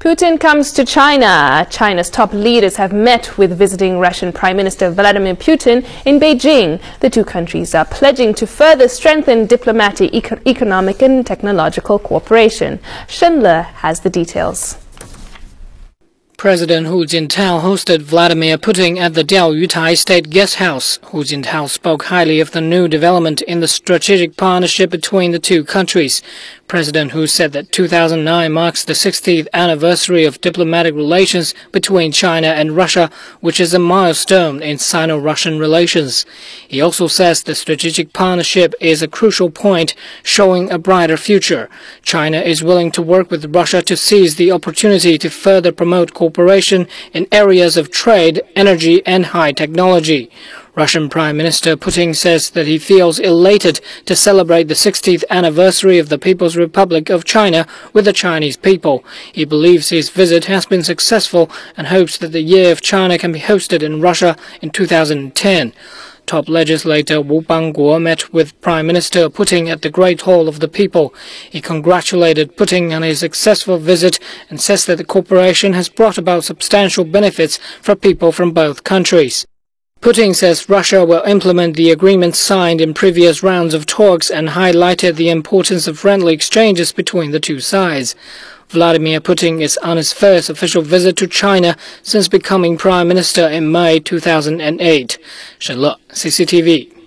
Putin comes to China. China's top leaders have met with visiting Russian Prime Minister Vladimir Putin in Beijing. The two countries are pledging to further strengthen diplomatic, eco economic and technological cooperation. Shen Le has the details. President Hu Jintao hosted Vladimir Putin at the Diaoyutai State Guest House. Hu Jintao spoke highly of the new development in the strategic partnership between the two countries. President Hu said that 2009 marks the 60th anniversary of diplomatic relations between China and Russia, which is a milestone in Sino-Russian relations. He also says the strategic partnership is a crucial point showing a brighter future. China is willing to work with Russia to seize the opportunity to further promote cooperation in areas of trade, energy and high technology. Russian Prime Minister Putin says that he feels elated to celebrate the 60th anniversary of the People's Republic of China with the Chinese people. He believes his visit has been successful and hopes that the Year of China can be hosted in Russia in 2010. Top legislator Wu Bangguo met with Prime Minister Putin at the Great Hall of the People. He congratulated Putin on his successful visit and says that the cooperation has brought about substantial benefits for people from both countries. Putin says Russia will implement the agreements signed in previous rounds of talks and highlighted the importance of friendly exchanges between the two sides. Vladimir Putin is on his first official visit to China since becoming prime minister in May 2008. Shen Le, CCTV.